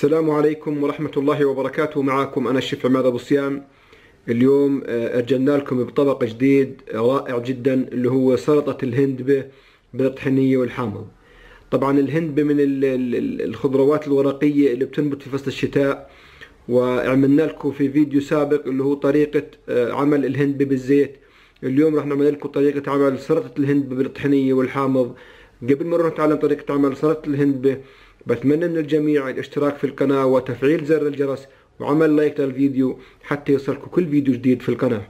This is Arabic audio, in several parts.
السلام عليكم ورحمة الله وبركاته. معكم أنا الشيف عماد أبو صيام. اليوم آه، رجعنا لكم بطبق جديد رائع جدا اللي هو سلطة الهندبة بالطحينية والحامض طبعا الهندبة من ال- ال- الخضروات الورقية اللي بتنبت في فصل الشتاء. وعملنا لكم في فيديو سابق اللي هو طريقة آه، عمل الهندبة بالزيت. اليوم راح نعمل لكم طريقة عمل سلطة الهندبة بالطحينية والحامض. قبل ما نروح نتعلم طريقة عمل سلطة الهندبة بتمنى من الجميع الاشتراك في القناة وتفعيل زر الجرس وعمل لايك للفيديو حتى يوصلكم كل فيديو جديد في القناة.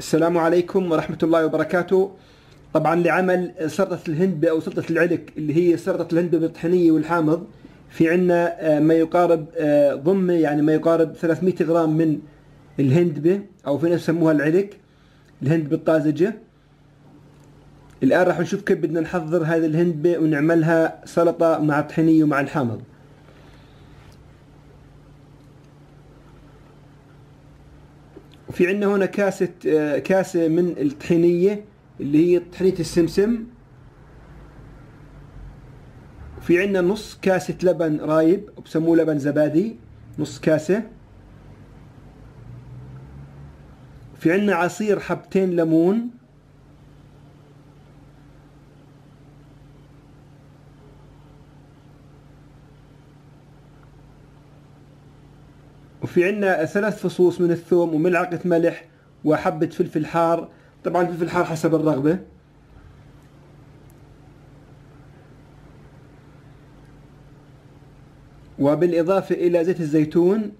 السلام عليكم ورحمة الله وبركاته. طبعا لعمل سلطة الهندبة أو سلطة العلك اللي هي سلطة الهندبة بالطحينية والحامض. في عنا آه، ما يقارب آه، ضمة يعني ما يقارب 300 غرام من الهندبة أو في ناس يسموها العلك الهندبة الطازجة الآن راح نشوف كيف بدنا نحضر هذه الهندبة ونعملها سلطة مع الطحينية ومع الحامض. وفي عندنا هنا كاسة آه، كاسة من الطحينية اللي هي طحينية السمسم. في عندنا نص كاسة لبن رايب وبسموه لبن زبادي نص كاسة. في عندنا عصير حبتين ليمون. وفي عندنا ثلاث فصوص من الثوم وملعقة ملح وحبة فلفل حار. طبعا الفلفل حار حسب الرغبة. وبالإضافة إلى زيت الزيتون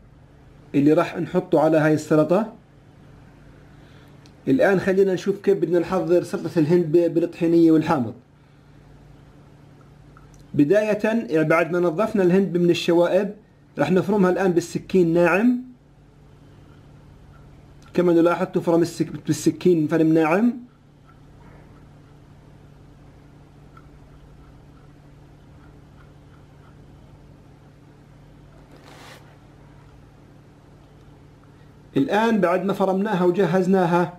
اللي راح نحطه على هاي السلطة. الآن خلينا نشوف كيف بدنا نحضر سلطة الهند بالطحينية والحامض. بداية يعني بعد ما نظفنا الهند من الشوائب راح نفرمها الآن بالسكين ناعم. كما نلاحظ تفرم السك... بالسكين فرم ناعم. الآن بعد ما فرمناها وجهزناها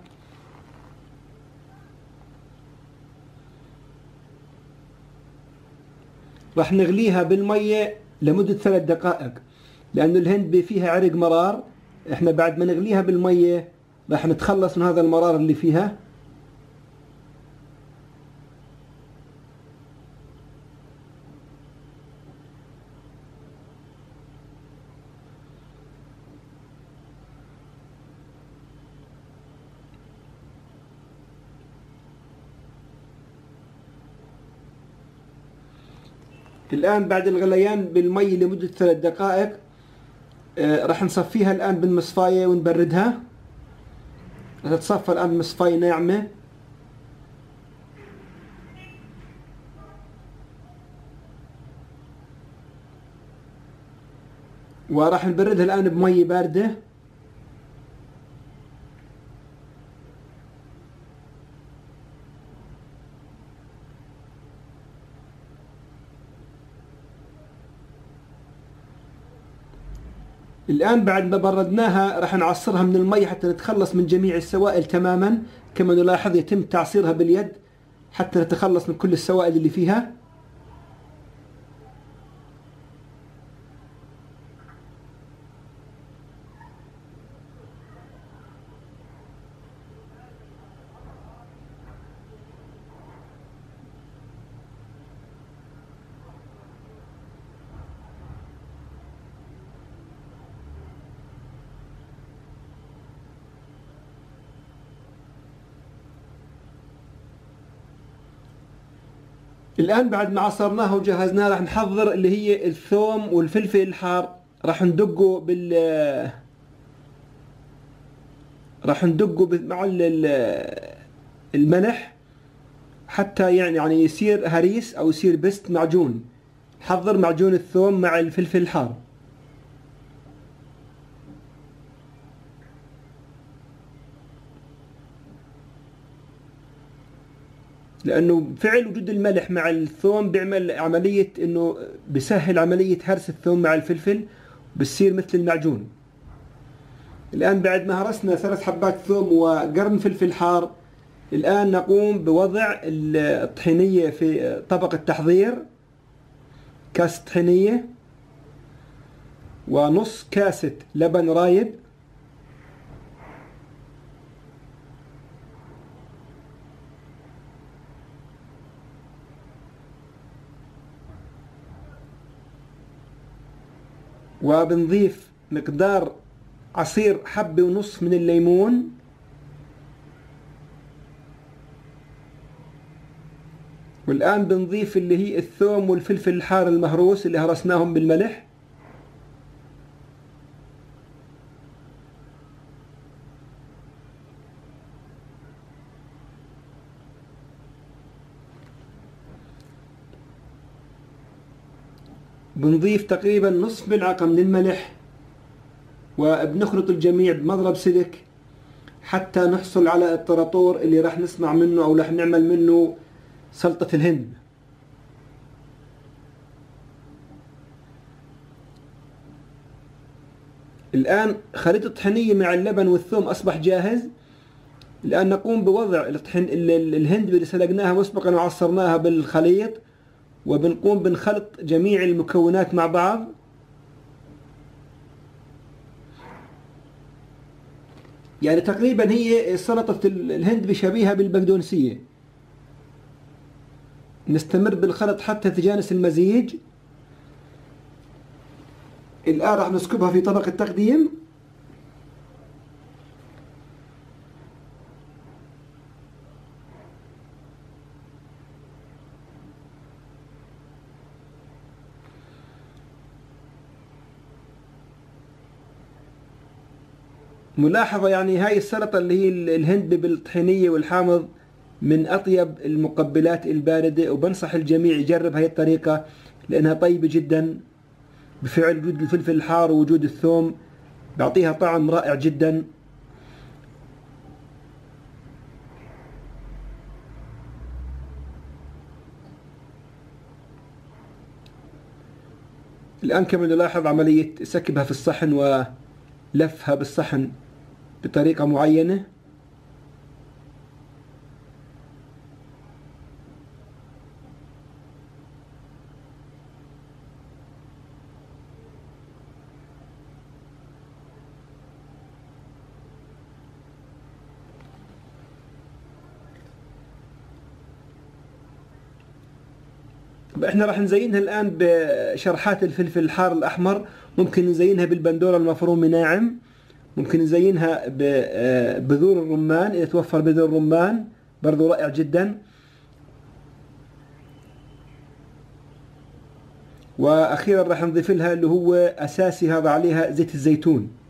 راح نغليها بالمية. لمدة ثلاث دقائق. لأنه الهند فيها عرق مرار إحنا بعد ما نغليها بالمية راح نتخلص من هذا المرار اللي فيها. الآن بعد الغليان بالمي لمدة ثلاث دقائق آه، راح نصفيها الآن بالمصفاية ونبردها. تتصفى الآن بمصفاية ناعمة. وراح نبردها الآن بمي باردة. الآن بعد ما بردناها راح نعصرها من المي حتى نتخلص من جميع السوائل تماما. كما نلاحظ يتم تعصيرها باليد حتى نتخلص من كل السوائل اللي فيها. الآن بعد ما عصرناها وجهزناها راح نحضر اللي هي الثوم والفلفل الحار. راح ندقه بال راح ندقه مع ال- الملح حتى يعني يعني يصير هريس أو يصير بست معجون. نحضر معجون الثوم مع الفلفل الحار. لأنه فعل وجود الملح مع الثوم بيعمل عملية إنه بسهل عملية هرس الثوم مع الفلفل بتصير مثل المعجون. الآن بعد ما هرسنا ثلاث حبات ثوم وقرن فلفل حار الآن نقوم بوضع الطحينية في طبق التحضير كاس طحينية ونص كاسة لبن رايب وبنضيف مقدار عصير حبة ونص من الليمون. والآن بنضيف اللي هي الثوم والفلفل الحار المهروس اللي هرسناهم بالملح. بنضيف تقريبا نصف ملعقة من الملح وبنخلط الجميع بمضرب سلك حتى نحصل على الطراطور اللي راح نصنع منه أو راح نعمل منه سلطة الهند. الآن خليط الطحينية مع اللبن والثوم أصبح جاهز. الآن نقوم بوضع الهند اللي سلقناها مسبقا وعصرناها بالخليط. وبنقوم بنخلط جميع المكونات مع بعض. يعني تقريبا هي سلطة الهند بشبيهة بالبقدونسية نستمر بالخلط حتى تجانس المزيج. الآن راح نسكبها في طبق التقديم. ملاحظة يعني هاي السلطة اللي هي الهند بالطحينية والحامض من أطيب المقبلات الباردة وبنصح الجميع يجرب هاي الطريقة لأنها طيبة جدا بفعل وجود الفلفل الحار ووجود الثوم. بيعطيها طعم رائع جدا. الآن كما نلاحظ عملية سكبها في الصحن ولفها بالصحن بطريقة معينة إحنا راح نزينها الآن بشرحات الفلفل الحار الأحمر ممكن نزينها بالبندورة المفرومة ناعم ممكن نزينها ببذور آه، الرمان إذا توفر بذور الرمان برضو رائع جدا. وأخيرا راح نضيف لها اللي هو أساسي هذا عليها زيت الزيتون.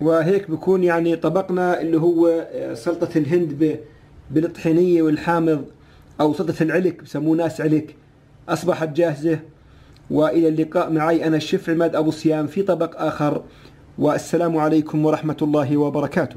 وهيك بكون يعني طبقنا اللي هو آه، سلطة الهند بالطحينية والحامض أو سلطة العلك بسموه ناس علك. أصبحت جاهزة وإلى اللقاء معي أنا الشيف عماد أبو صيام في طبق آخر. والسلام عليكم ورحمة الله وبركاته.